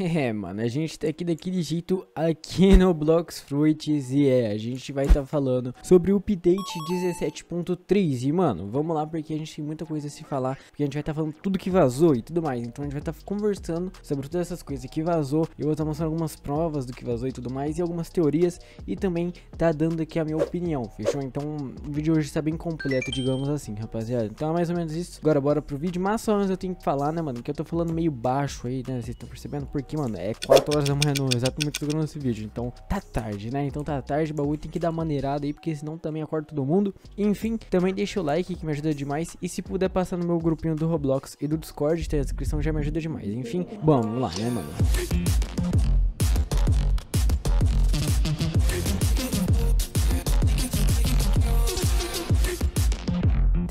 É, mano, a gente tá aqui daquele jeito aqui no Blocks Fruits e é, a gente vai estar tá falando sobre o update 17.3 e, mano, vamos lá porque a gente tem muita coisa a se falar, porque a gente vai estar tá falando tudo que vazou e tudo mais, então a gente vai estar tá conversando sobre todas essas coisas que vazou, eu vou estar tá mostrando algumas provas do que vazou e tudo mais e algumas teorias e também tá dando aqui a minha opinião, fechou? Então o vídeo hoje está bem completo, digamos assim, rapaziada, então é mais ou menos isso, agora bora pro vídeo, mas só antes eu tenho que falar, né, mano, que eu tô falando meio baixo aí, né, vocês estão percebendo? porque, mano, é 4 horas da manhã no exato momento que eu tô esse vídeo. Então tá tarde, né? Então tá tarde, o bagulho tem que dar maneirada aí, porque senão também acorda todo mundo. Enfim, também deixa o like que me ajuda demais. E se puder passar no meu grupinho do Roblox e do Discord, tem a descrição, já me ajuda demais. Enfim, vamos lá, né, mano?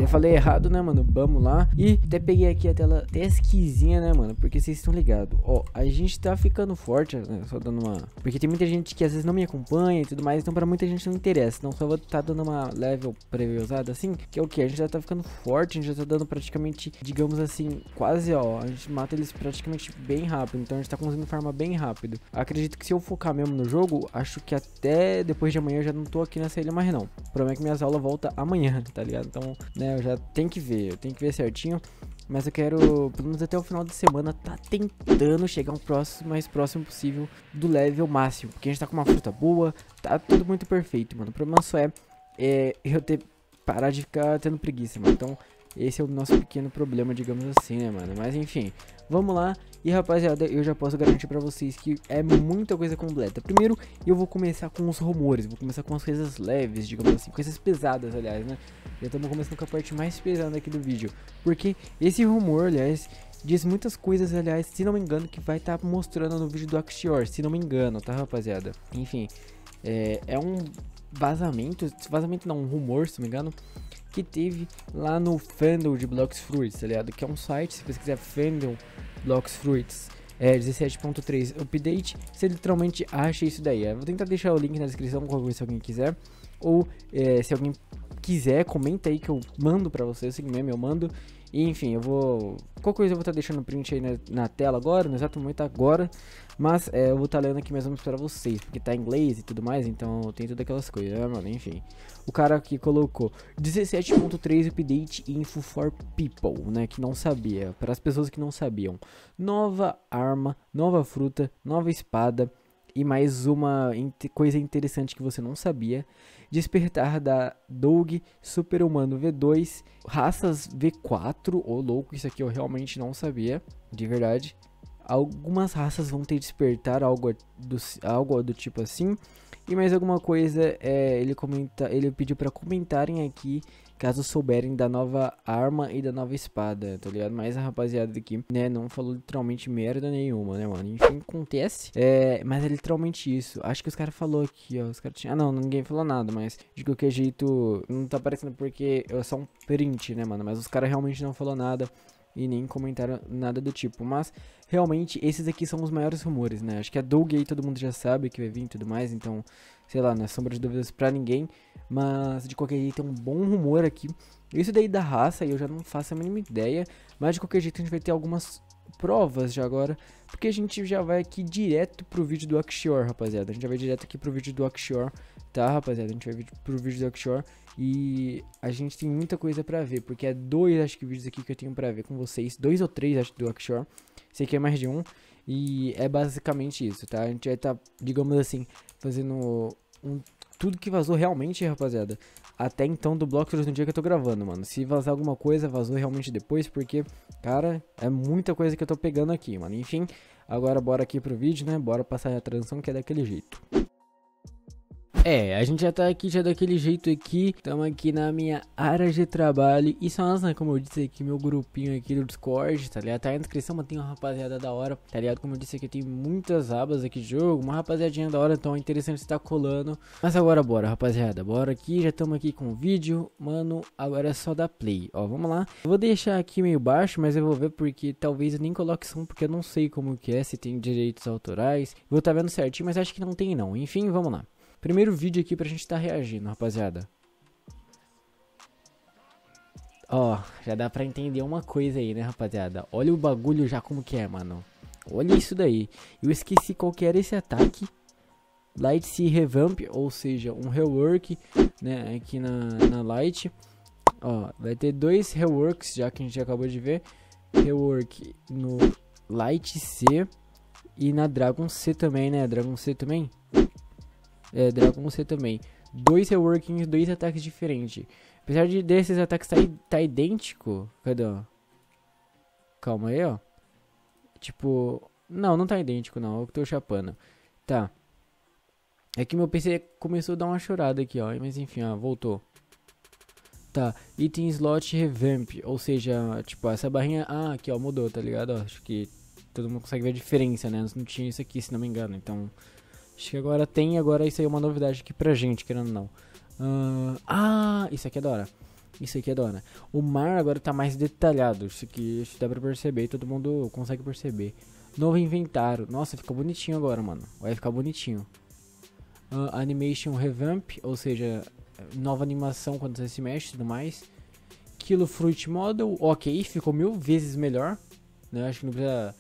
Falei errado, né, mano? Vamos lá. E até peguei aqui a tela tesquizinha, né, mano? Porque vocês estão ligados. Ó, a gente tá ficando forte, né? Só dando uma... Porque tem muita gente que às vezes não me acompanha e tudo mais. Então pra muita gente não interessa. Então só vou tá dando uma level previosada assim. Que é o que? A gente já tá ficando forte. A gente já tá dando praticamente, digamos assim, quase, ó. A gente mata eles praticamente bem rápido. Então a gente tá conseguindo farmar bem rápido. Acredito que se eu focar mesmo no jogo, acho que até depois de amanhã eu já não tô aqui nessa ilha mais não. O problema é que minhas aulas voltam amanhã, tá ligado? Então, né, eu já tenho que ver, eu tenho que ver certinho. Mas eu quero, pelo menos até o final de semana, tá tentando chegar um próximo, mais próximo possível do level máximo. Porque a gente tá com uma fruta boa, tá tudo muito perfeito, mano. O problema só é, é eu ter parar de ficar tendo preguiça, mano. Então, esse é o nosso pequeno problema, digamos assim, né, mano? Mas enfim, vamos lá. E rapaziada, eu já posso garantir pra vocês que é muita coisa completa. Primeiro, eu vou começar com os rumores, vou começar com as coisas leves, digamos assim, coisas pesadas, aliás, né? Já estamos começando com a parte mais pesada aqui do vídeo. Porque esse rumor, aliás, diz muitas coisas, aliás, se não me engano, que vai estar tá mostrando no vídeo do Axior, se não me engano, tá, rapaziada? Enfim, é, é um vazamento, vazamento não, um rumor, se não me engano, que teve lá no fandom de Blocks Fruits, tá ligado? Que é um site, se você quiser fandom Blocks Fruits, é 17.3 update, você literalmente acha isso daí. Eu vou tentar deixar o link na descrição se alguém quiser, ou é, se alguém quiser, comenta aí que eu mando pra você, assim mesmo, eu mando. E, enfim, eu vou. Qualquer coisa eu vou estar tá deixando o print aí na, na, tela agora, no exato momento agora. Mas é, eu vou estar tá lendo aqui mais ou menos pra vocês, porque tá em inglês e tudo mais, então tem todas aquelas coisas, né, mano? Enfim. O cara aqui colocou 17.3 update info for people, né? Que não sabia. Para as pessoas que não sabiam. Nova arma, nova fruta, nova espada e mais uma coisa interessante que você não sabia: Despertar da Doug Super-Humano V2, raças V4. Ô oh, louco, isso aqui eu realmente não sabia, de verdade. Algumas raças vão ter despertar, algo do, algo do tipo assim. E mais alguma coisa, é, ele comenta, ele pediu para comentarem aqui caso souberem da nova arma e da nova espada, tá ligado? Mas a rapaziada aqui, né, não falou literalmente merda nenhuma, né, mano? Enfim, acontece. É, mas é literalmente isso. Acho que os caras falou aqui, ó. Os caras tinham. Ah, não, ninguém falou nada, mas de qualquer jeito, não tá aparecendo porque é só um print, né, mano? Mas os caras realmente não falou nada e nem comentaram nada do tipo. Mas realmente esses aqui são os maiores rumores, né? Acho que a Doug aí todo mundo já sabe que vai vir e tudo mais, então, sei lá, não é sombra de dúvidas pra ninguém. Mas de qualquer jeito tem um bom rumor aqui. Isso daí da raça eu já não faço a mínima ideia. Mas de qualquer jeito a gente vai ter algumas provas já agora. Porque a gente já vai aqui direto pro vídeo do Axior, rapaziada. A gente já vai direto aqui pro vídeo do Axior, tá, rapaziada? A gente vai pro vídeo do Axior. E a gente tem muita coisa pra ver. Porque é dois, acho que, vídeos aqui que eu tenho pra ver com vocês. Dois ou três, acho, do Axior. Sei que é mais de um. E é basicamente isso, tá? A gente vai tá, digamos assim, fazendo um tudo que vazou realmente, rapaziada. Até então do bloco no dia que eu tô gravando, mano. Se vazar alguma coisa, vazou realmente depois, porque, cara, é muita coisa que eu tô pegando aqui, mano. Enfim, agora bora aqui pro vídeo, né? Bora passar a transição que é daquele jeito. É, a gente já tá aqui já daquele jeito aqui. Estamos aqui na minha área de trabalho. E só antes, né, como eu disse aqui, meu grupinho aqui do Discord, tá ligado? Tá na descrição, mas tem uma rapaziada da hora, tá ligado? Como eu disse aqui, tem muitas abas aqui de jogo. Uma rapaziadinha da hora, então é interessante estar colando. Mas agora bora, rapaziada. Bora aqui, já estamos aqui com o vídeo. Mano, agora é só dar play. Ó, vamos lá. Eu vou deixar aqui meio baixo, mas eu vou ver porque talvez eu nem coloque som, porque eu não sei como que é, se tem direitos autorais. Vou tá vendo certinho, mas acho que não tem não. Enfim, vamos lá. Primeiro vídeo aqui pra gente estar tá reagindo, rapaziada. Ó, já dá pra entender uma coisa aí, né, rapaziada? Olha o bagulho já como que é, mano. Olha isso daí. Eu esqueci qual que era esse ataque. Light Sea Revamp, ou seja, um rework, né, aqui na, na Light. Ó, vai ter dois reworks, já que a gente acabou de ver. Rework no Light C e na Dragon C também, né? Dragon C também? É, Dragon C também. Dois reworkings, dois ataques diferentes. Apesar de desses ataques tá, tá idêntico. Cadê? Calma aí, ó. Tipo... Não, não tá idêntico, não. Eu tô chapando. Tá. É que meu PC começou a dar uma chorada aqui, ó. Mas enfim, ó. Voltou. Tá. Item slot revamp. Ou seja, tipo, essa barrinha... Ah, aqui, ó. Mudou, tá ligado? Ó, acho que todo mundo consegue ver a diferença, né? Não tinha isso aqui, se não me engano. Então... Acho que agora tem, agora isso aí é uma novidade aqui pra gente, querendo ou não. Uh, ah, isso aqui é da hora. Isso aqui é da hora. O mar agora tá mais detalhado. Isso aqui isso dá pra perceber, todo mundo consegue perceber. Novo inventário. Nossa, ficou bonitinho agora, mano. Vai ficar bonitinho. Uh, animation Revamp, ou seja, nova animação quando você se mexe e tudo mais. Kilo Fruit Model, ok, ficou mil vezes melhor. Né? Acho que não precisa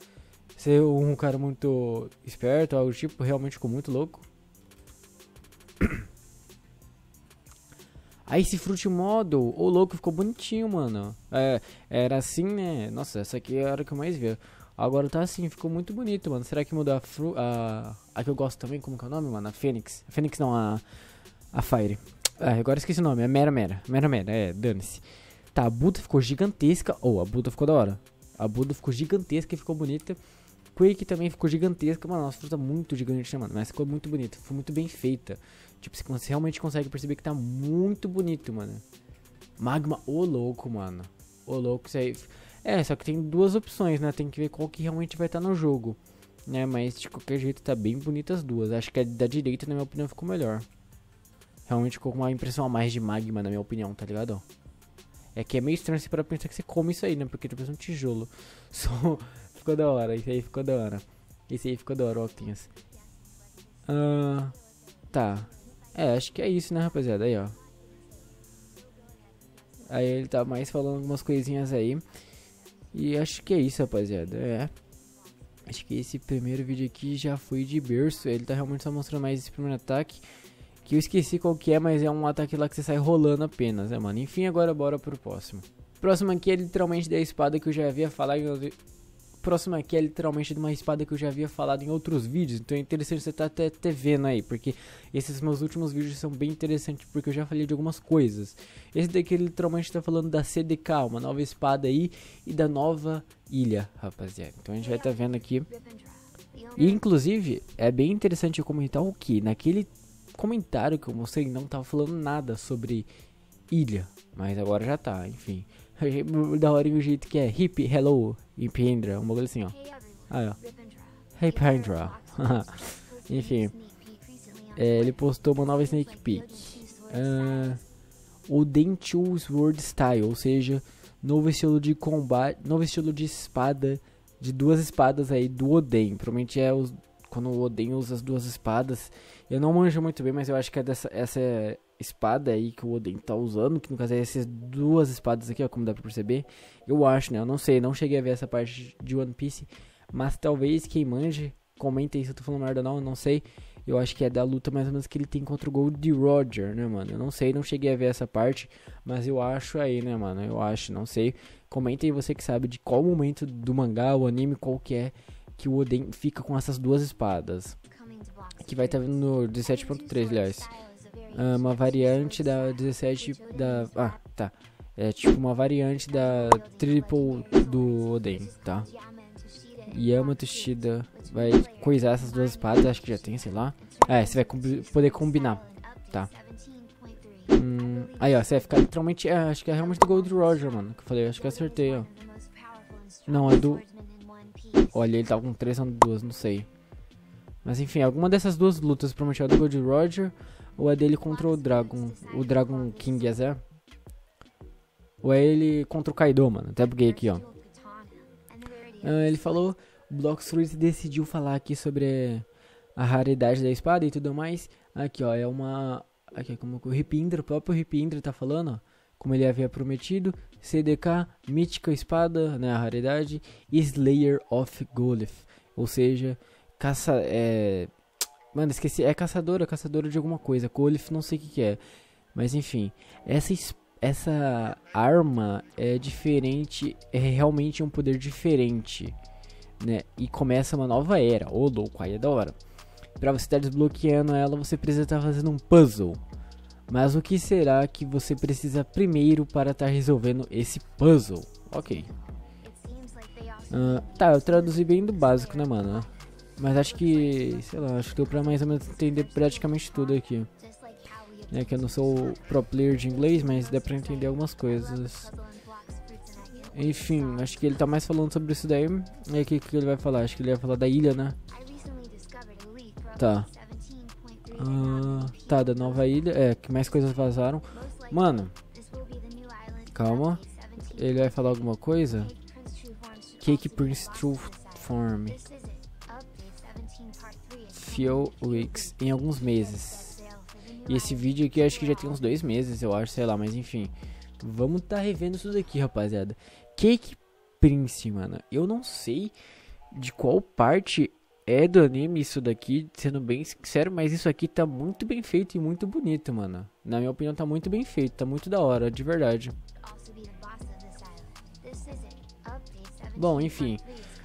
ser um cara muito esperto, algo tipo, realmente ficou muito louco. Aí esse Fruit Model, o louco, ficou bonitinho, mano. É, era assim, né? Nossa, essa aqui é a que eu mais vi. Agora tá assim, ficou muito bonito, mano. Será que mudou a, fru a, a que eu gosto também? Como que é o nome, mano? A Fênix. A Fênix não, a, a Fire. Ah, agora esqueci o nome. É Mera Mera. Mera Mera, é, dane-se. Tá, a Buda ficou gigantesca. Ou, oh, a Buda ficou da hora. A Buda ficou gigantesca e ficou bonita. Quake também ficou gigantesca, mano, nossa fruta muito gigante, né, mano? Mas ficou muito bonita, foi muito bem feita. Tipo, você realmente consegue perceber que tá muito bonito, mano. Magma, ô louco, mano. Ô louco, isso aí. É, só que tem duas opções, né? Tem que ver qual que realmente vai estar tá no jogo. Né, mas de qualquer jeito tá bem bonita as duas. Acho que a da direita, na minha opinião, ficou melhor. Realmente ficou com uma impressão a mais de magma, na minha opinião, tá ligado? É que é meio estranho se para pensar que você come isso aí, né? Porque tá parecendo um tijolo. Só, ficou da hora, esse aí ficou da hora. Esse aí ficou da hora, Octinhas. Uh, tá. É, acho que é isso, né, rapaziada? Aí, ó. Aí ele tá mais falando algumas coisinhas aí. E acho que é isso, rapaziada. É. Acho que esse primeiro vídeo aqui já foi de berço. Ele tá realmente só mostrando mais esse primeiro ataque. Que eu esqueci qual que é, mas é um ataque lá que você sai rolando apenas, né, mano? Enfim, agora bora pro próximo. Próximo aqui é literalmente da espada que eu já havia falado próximo aqui é literalmente de uma espada que eu já havia falado em outros vídeos, então é interessante você estar tá até, até vendo aí, porque esses meus últimos vídeos são bem interessantes porque eu já falei de algumas coisas. Esse daqui literalmente está falando da CDK, uma nova espada aí, e da nova ilha, rapaziada. Então a gente vai estar tá vendo aqui. E inclusive, é bem interessante eu comentar o que naquele comentário que eu mostrei não tava falando nada sobre ilha, mas agora já tá, enfim. da hora o jeito que é hip hello e Pendra, um bagulho assim, ó. Aí, ó. Hey Pendra. Enfim. É, ele postou uma nova Snake Peek. Uh, o Denchu Sword Style, ou seja, novo estilo de combate, novo estilo de espada, de duas espadas aí do Oden. Provavelmente é os, quando o Oden usa as duas espadas. Eu não manjo muito bem, mas eu acho que é dessa, essa espada aí que o Oden tá usando, que no caso é essas duas espadas aqui, ó, como dá pra perceber. Eu acho, né? Eu não sei, não cheguei a ver essa parte de One Piece, mas talvez quem manje, comenta aí se eu tô falando merda não, eu não sei. Eu acho que é da luta mais ou menos que ele tem contra o Gold Roger, né, mano? Eu não sei, não cheguei a ver essa parte, mas eu acho aí, né, mano? Eu acho, não sei. Comenta aí você que sabe de qual momento do mangá, o anime, qual que é que o Oden fica com essas duas espadas. Que vai estar tá no 17.3, aliás. Ah, uma variante da 17 da ah tá. É tipo uma variante da triple do Oden tá. Yamato Shida vai coisar essas duas espadas acho que já tem sei lá. É você vai combi poder combinar tá. Hum, aí ó você vai ficar literalmente é, acho que é realmente do Gold Roger mano que eu falei acho que acertei ó. Não é do olha ele tá com três ou duas não sei mas enfim alguma dessas duas lutas provavelmente é do Gold Roger ou é dele contra o Dragon, o Dragon King Azer? Ou é ele contra o Kaido, mano? Até porque aqui, ó. Ah, ele falou, o Blockstruit decidiu falar aqui sobre a raridade da espada e tudo mais. Aqui, ó, é uma... Aqui, como o Ripindra, o próprio Ripindra tá falando, ó. Como ele havia prometido. CDK, Mítica Espada, né, a raridade. Slayer of Goleth. Ou seja, caça. É. Mano, esqueci. É caçadora, caçadora de alguma coisa. Colif, não sei o que, que é. Mas enfim, essa, essa arma é diferente. É realmente um poder diferente. Né? E começa uma nova era. Ô, louco, aí é da hora. Pra você estar desbloqueando ela, você precisa estar fazendo um puzzle. Mas o que será que você precisa primeiro para estar resolvendo esse puzzle? Ok. Uh, tá, eu traduzi bem do básico, né, mano? Mas acho que, sei lá, acho que deu pra mais ou menos entender praticamente tudo aqui. É que eu não sou pro player de inglês, mas dá pra entender algumas coisas. Enfim, acho que ele tá mais falando sobre isso daí. E aqui que ele vai falar? Acho que ele vai falar da ilha, né? Tá. Ah, tá, da nova ilha. É, que mais coisas vazaram. Mano. Calma. Ele vai falar alguma coisa? Cake Prince True Form. Few weeks. Em alguns meses. E esse vídeo aqui acho que já tem uns dois meses, eu acho, sei lá, mas enfim. Vamos tá revendo isso daqui, rapaziada. Cake Prince, mano. Eu não sei de qual parte é do anime isso daqui, sendo bem sincero, mas isso aqui tá muito bem feito e muito bonito, mano. Na minha opinião, tá muito bem feito, tá muito da hora, de verdade. Bom, enfim.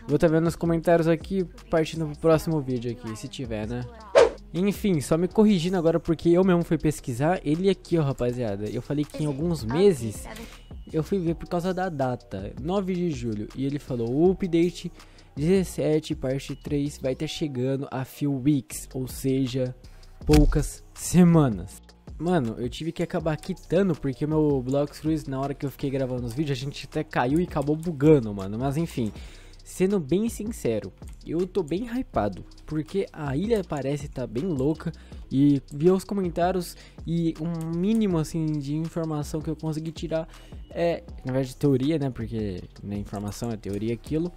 Vou tá vendo nos comentários aqui, partindo pro próximo vídeo aqui, se tiver, né? Enfim, só me corrigindo agora porque eu mesmo fui pesquisar. Ele aqui, ó, rapaziada. Eu falei que em alguns meses eu fui ver por causa da data, 9 de julho. E ele falou: o update 17, parte 3, vai estar chegando a few weeks, ou seja, poucas semanas. Mano, eu tive que acabar quitando porque meu Bloxfruits, na hora que eu fiquei gravando os vídeos, a gente até caiu e acabou bugando, mano. Mas enfim, sendo bem sincero, eu tô bem hypado, porque a ilha parece estar tá bem louca e vi os comentários e um mínimo assim de informação que eu consegui tirar é, na verdade, teoria, né? Porque na né, informação é teoria aquilo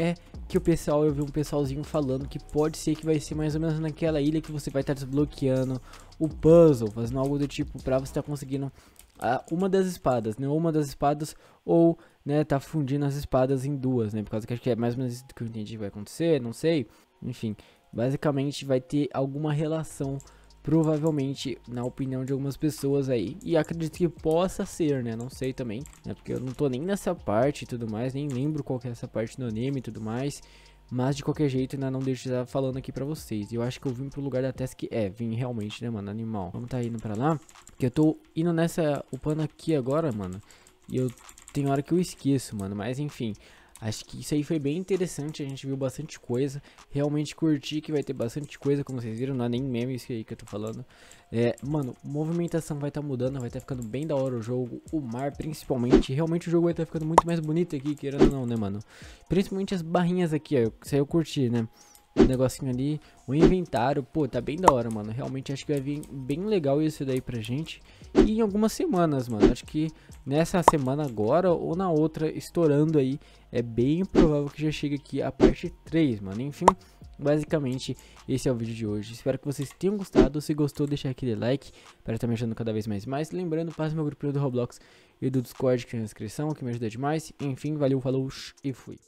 é que o pessoal, eu vi um pessoalzinho falando que pode ser que vai ser mais ou menos naquela ilha que você vai estar desbloqueando o puzzle, fazendo algo do tipo para você estar tá conseguindo a, uma das espadas, né? Uma das espadas ou, né, tá fundindo as espadas em duas, né? Por causa que acho que é mais ou menos isso que eu entendi que vai acontecer, não sei. Enfim, basicamente vai ter alguma relação provavelmente, na opinião de algumas pessoas aí, e acredito que possa ser, né? Não sei também, né? Porque eu não tô nem nessa parte e tudo mais, nem lembro qual que é essa parte do anime e tudo mais. Mas de qualquer jeito, ainda não deixo de estar falando aqui pra vocês. Eu acho que eu vim pro lugar da Task. É, vim realmente, né, mano? Animal. Vamos tá indo pra lá. Porque eu tô indo nessa. upando aqui agora, mano. E eu. Tem hora que eu esqueço, mano. Mas enfim. Acho que isso aí foi bem interessante, a gente viu bastante coisa. Realmente curti que vai ter bastante coisa, como vocês viram, não é nem meme isso aí que eu tô falando. É, mano, movimentação vai estar tá mudando, vai estar tá ficando bem da hora o jogo. O mar, principalmente. Realmente o jogo vai estar tá ficando muito mais bonito aqui, querendo ou não, né, mano? Principalmente as barrinhas aqui, ó. Isso aí eu curti, né? O negocinho ali, o inventário, pô, tá bem da hora, mano. Realmente acho que vai vir bem legal isso daí pra gente. E em algumas semanas, mano. Acho que nessa semana agora ou na outra, estourando aí, é bem provável que já chegue aqui a parte 3, mano. Enfim, basicamente esse é o vídeo de hoje. Espero que vocês tenham gostado. Se gostou, deixa aquele like para estar me ajudando cada vez mais mais. Lembrando, passe meu grupo do Roblox e do Discord que é na descrição, que me ajuda demais. Enfim, valeu, falou e fui.